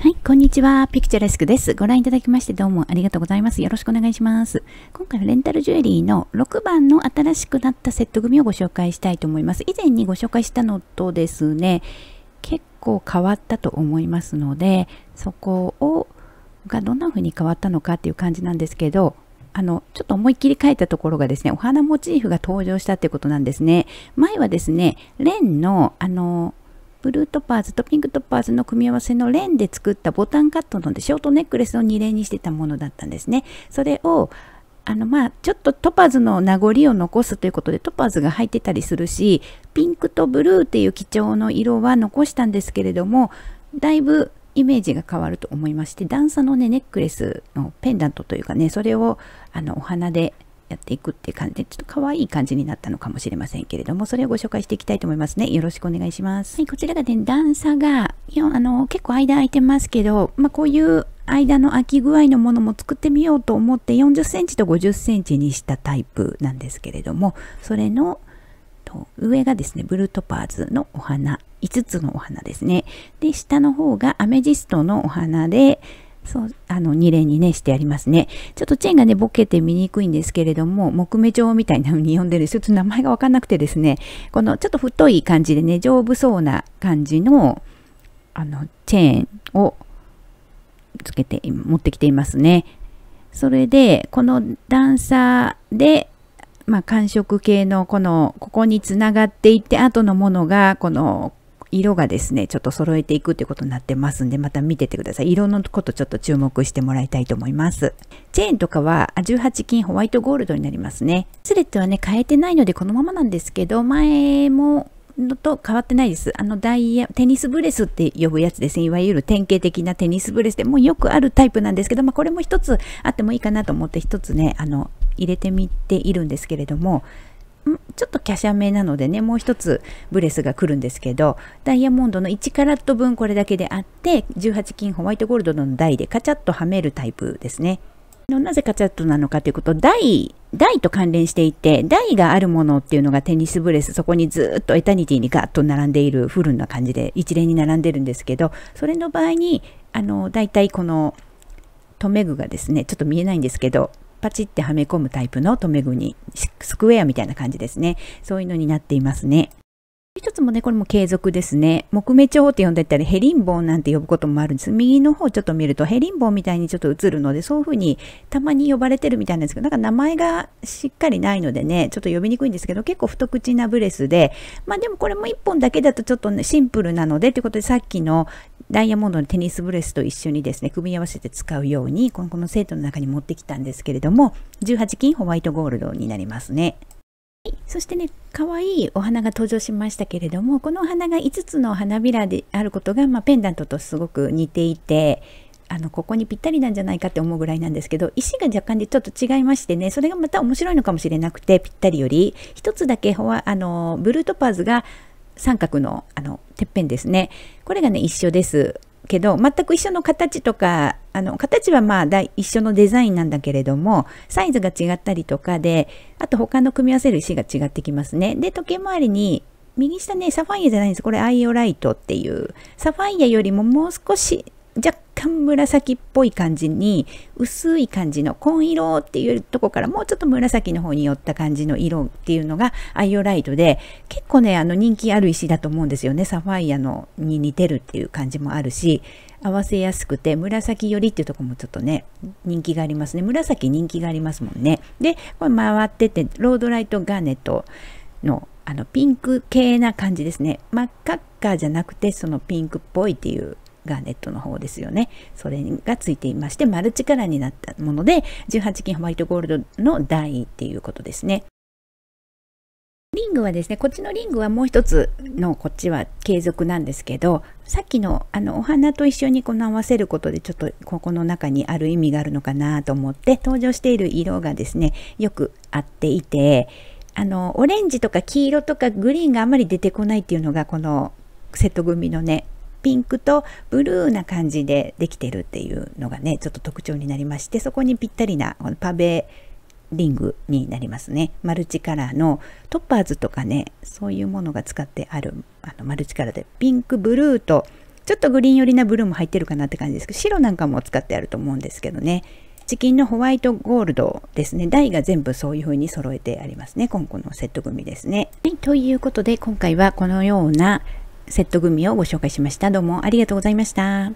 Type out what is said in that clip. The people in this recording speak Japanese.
はいこんにちは。ピクチャレスクです。ご覧いただきましてどうもありがとうございます。よろしくお願いします。今回はレンタルジュエリーの6番の新しくなったセット組をご紹介したいと思います。以前にご紹介したのとですね、結構変わったと思いますので、そこをがどんな風に変わったのかっていう感じなんですけど、あの、ちょっと思いっきり変えたところがですね、お花モチーフが登場したってことなんですね。前はですね、レンの、あの、ブルートパーズとピンクトパーズの組み合わせの連で作ったボタンカットのショートネックレスを2連にしてたものだったんですね。それをあのまあちょっとトパーズの名残を残すということでトパーズが入ってたりするしピンクとブルーっていう基調の色は残したんですけれどもだいぶイメージが変わると思いまして段差のねネックレスのペンダントというかねそれをあのお花でやっていくっていう感じで、ちょっと可愛い感じになったのかもしれませんけれども、それをご紹介していきたいと思いますね。よろしくお願いします。はい、こちらがね、段差が、あの、結構間空いてますけど、まあ、こういう間の空き具合のものも作ってみようと思って40センチと50センチにしたタイプなんですけれども、それの上がですね、ブルートパーズのお花、5つのお花ですね。で、下の方がアメジストのお花で、そう、あの、2連にね、してありますね。ちょっとチェーンがね、ボケて見にくいんですけれども、木目状みたいな風に呼んでるちょっと名前がわかんなくてですね、このちょっと太い感じでね、丈夫そうな感じの、あの、チェーンをつけて、持ってきていますね。それで、この段差で、まあ、寒色系のこの、ここにつながっていって、後のものが、この色がですね、ちょっと揃えていくってことになってますんで、また見ててください。色のことちょっと注目してもらいたいと思います。チェーンとかは18金ホワイトゴールドになりますね。スレッドはね、変えてないのでこのままなんですけど、前ものと変わってないです。あのダイヤ、テニスブレスって呼ぶやつですね。いわゆる典型的なテニスブレスでもうよくあるタイプなんですけど、まあこれも一つあってもいいかなと思って一つね、あの、入れてみているんですけれども、ちょっと華奢めなのでね、もう一つブレスが来るんですけど、ダイヤモンドの1カラット分これだけであって、18金ホワイトゴールドの台でカチャッとはめるタイプですね。なぜカチャッとなのかということ、台、台と関連していて、台があるものっていうのがテニスブレス、そこにずっとエタニティにガッと並んでいるフルな感じで一連に並んでるんですけど、それの場合に、あの、大体この留め具がですね、ちょっと見えないんですけど、パチってはめ込むタイプの留め具に、スクエアみたいな感じですね。そういうのになっていますね。一つもね、これも継続ですね。木目調って呼んでたり、ヘリンボンなんて呼ぶこともあるんです。右の方ちょっと見ると、ヘリンボンみたいにちょっと映るので、そういう風にたまに呼ばれてるみたいなんですけど、なんか名前がしっかりないのでね、ちょっと呼びにくいんですけど、結構太口なブレスで、まあでもこれも1本だけだとちょっとね、シンプルなので、ということでさっきのダイヤモンドのテニスブレスと一緒にですね、組み合わせて使うように、このこのセットの中に持ってきたんですけれども、18金ホワイトゴールドになりますね。そしてね、可愛いお花が登場しましたけれども、このお花が5つの花びらであることが、まあ、ペンダントとすごく似ていて、あのここにぴったりなんじゃないかって思うぐらいなんですけど石が若干でちょっと違いましてねそれがまた面白いのかもしれなくてぴったりより1つだけあのブルートパーズが三角のあのてっぺんですね。これがね一緒ですけど全く一緒の形とかあの形はまあ一緒のデザインなんだけれどもサイズが違ったりとかであと他の組み合わせる石が違ってきますね。で時計回りに右下ねサファイアじゃないんです。これアイオライトっていうサファイアよりももう少し若干紫っぽい感じに薄い感じの紺色っていうとこからもうちょっと紫の方に寄った感じの色っていうのがアイオライトで結構ねあの人気ある石だと思うんですよね。サファイアのに似てるっていう感じもあるし合わせやすくて紫寄りっていうとこもちょっとね人気がありますね。紫人気がありますもんね。でこれ回っててロードライトガーネットのあのピンク系な感じですね。真っ赤っかじゃなくてそのピンクっぽいっていうガーネットの方ですよね。それがついていまして、マルチカラーになったもので、18金ホワイトゴールドの台っていうことですね。リングはですね、こっちのリングはもう一つのこっちは継続なんですけど、さっきのあのお花と一緒にこの合わせることでちょっとここの中にある意味があるのかなと思って登場している色がですね、よく合っていて、あのオレンジとか黄色とかグリーンがあんまり出てこないっていうのがこのセット組のねピンクとブルーな感じでできてるっていうのがねちょっと特徴になりましてそこにぴったりなこのパベリングになりますねマルチカラーのトッパーズとかねそういうものが使ってあるあのマルチカラーでピンクブルーとちょっとグリーン寄りなブルーも入ってるかなって感じですけど白なんかも使ってあると思うんですけどねチキンのホワイトゴールドですね。台が全部そういう風に揃えてありますね。今後のセット組ですね。はい、ということで今回はこのようなセットグミをご紹介しました。どうもありがとうございました。